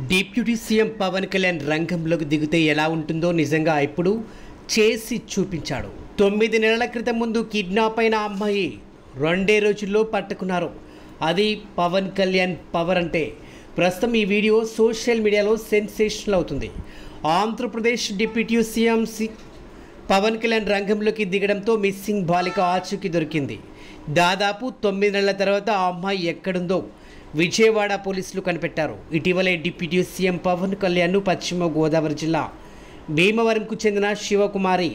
Deputy CM Pawan Kalyan రంగంలోకి దిగితే ఎలా ఉంటుందో నిజంగా ఇప్పుడు చేసి చూపించాడు. తొమ్మిది నెలల క్రితం ముందు కిడ్నాప్ అయిన అమ్మాయి రెండే రోజుల్లో పట్టుకున్నారు. అది పవన్ కళ్యాణ్ పవర్ అంటే ప్రస్తుతం ఈ వీడియో సోషల్ మీడియాలో సెన్సేషనల్ అవుతుంది. ఆంధ్రప్రదేశ్ డిప్యూటీ సీఎం సి పవన్ కళ్యాణ్ రంగంలోకి దిగడంతో మిస్సింగ్ బాలిక ఆచూకీ దొరికింది. దాదాపు తొమ్మిది నెలల తర్వాత ఆ అమ్మాయి ఎక్కడుందో విజయవాడ పోలీసులు కనిపెట్టారు. ఇటీవలే డిప్యూటీ సీఎం పవన్ కళ్యాణ్ పశ్చిమ గోదావరి జిల్లా భీమవరంకు చెందిన శివకుమారి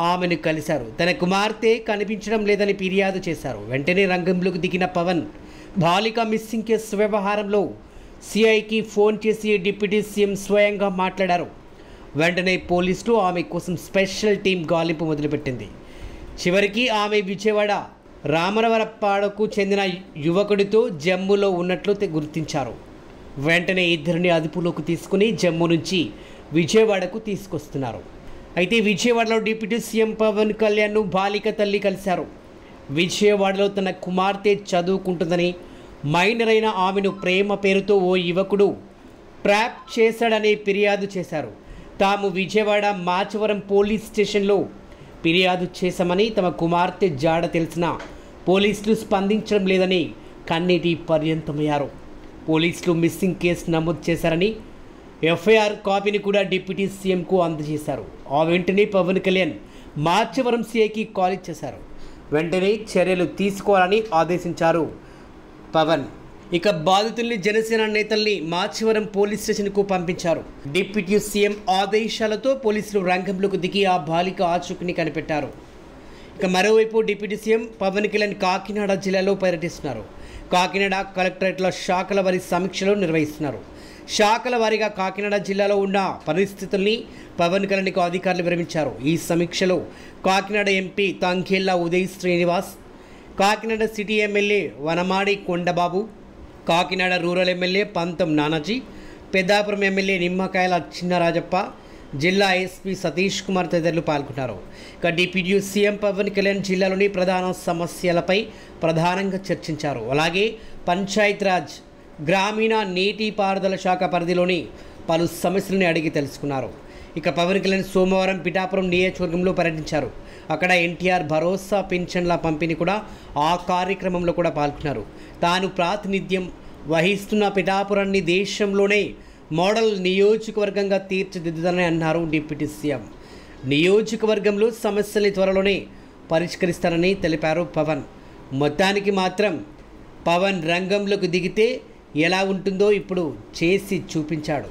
ఆమెను కలిశారు. తన కుమార్తె కనిపించడం లేదని ఫిర్యాదు చేశారు. వెంటనే రంగంలోకి దిగిన పవన్ బాలిక మిస్సింగ్ కేసు వ్యవహారంలో సిఐకి ఫోన్ చేసి డిప్యూటీ సీఎం స్వయంగా మాట్లాడారు. వెంటనే పోలీసులు ఆమె కోసం స్పెషల్ టీం గాలింపు మొదలుపెట్టింది. చివరికి ఆమె విజయవాడ రామరవరపాడకు చెందిన యువకుడితో జమ్ములో ఉన్నట్లు గుర్తించారు. వెంటనే ఇద్దరిని అదుపులోకి తీసుకుని జమ్మూ నుంచి విజయవాడకు తీసుకొస్తున్నారు. అయితే విజయవాడలో డిప్యూటీ సీఎం పవన్ కళ్యాణ్ను బాలిక తల్లి కలిశారు. విజయవాడలో తన కుమార్తె చదువుకుంటుందని మైనర్ అయిన ఆమెను ప్రేమ పేరుతో ఓ యువకుడు ట్రాప్ చేశాడని ఫిర్యాదు చేశారు. తాము విజయవాడ మాచవరం పోలీస్ స్టేషన్లో ఫిర్యాదు చేశామని తమ కుమార్తె జాడ తెలిసిన పోలీసులు స్పందించడం లేదని కన్నీటి పర్యంతమయ్యారు. పోలీసులు మిస్సింగ్ కేసు నమోదు చేశారని ఎఫ్ఐఆర్ కాపీని కూడా డిప్యూటీ సీఎంకు అందజేశారు. ఆ వెంటనే పవన్ కళ్యాణ్ మార్చవరం సీఐకి కాల్ ఇచ్చేశారు వెంటనే చర్యలు తీసుకోవాలని ఆదేశించారు పవన్. ఇక బాధితుల్ని జనసేన నేతల్ని మాచివరం పోలీస్ స్టేషన్కు పంపించారు. డిప్యూటీ సీఎం ఆదేశాలతో పోలీసులు రంగంలోకి దిగి ఆ బాలిక ఆచూకుని కనిపెట్టారు. ఇక మరోవైపు డిప్యూటీ సీఎం పవన్ కళ్యాణ్ కాకినాడ జిల్లాలో పర్యటిస్తున్నారు. కాకినాడ కలెక్టరేట్లో శాఖల వారి సమీక్షలు నిర్వహిస్తున్నారు. శాఖల వారీగా కాకినాడ జిల్లాలో ఉన్న పరిస్థితుల్ని పవన్ కళ్యాణ్కు అధికారులు విరమించారు ఈ సమీక్షలో Kakinada MP Tangella Uday Srinivas Kakinada city MLA Vanamadi Kondababu Kakinada rural MLA Pantham Nanaji Peddapuram MLA నిమ్మకాయల చిన్నరాజప్ప జిల్లా ఎస్పీ సతీష్ కుమార్ తదితరులు పాల్గొన్నారు. ఇక డిప్యూటీ సీఎం పవన్ కళ్యాణ్ జిల్లాలోని ప్రధాన సమస్యలపై ప్రధానంగా చర్చించారు. అలాగే పంచాయతీరాజ్ గ్రామీణ నీటిపారుదల శాఖ పరిధిలోని పలు సమస్యలను అడిగి తెలుసుకున్నారు. ఇక పవన్ కళ్యాణ్ సోమవారం పిఠాపురం నియోజకవర్గంలో పర్యటించారు. అక్కడ ఎన్టీఆర్ భరోసా పింఛన్ల పంపిణీ కూడా ఆ కార్యక్రమంలో కూడా పాల్గొన్నారు. తాను ప్రాతినిధ్యం వహిస్తున్న పిఠాపురాన్ని దేశంలోనే మోడల్ నియోజకవర్గంగా తీర్చిదిద్దుదని అన్నారు డిప్యూటీ సీఎం. నియోజకవర్గంలో సమస్యల్ని త్వరలోనే పరిష్కరిస్తారని తెలిపారు పవన్. మొత్తానికి మాత్రం పవన్ రంగంలోకి దిగితే ఎలా ఉంటుందో ఇప్పుడు చేసి చూపించాడు.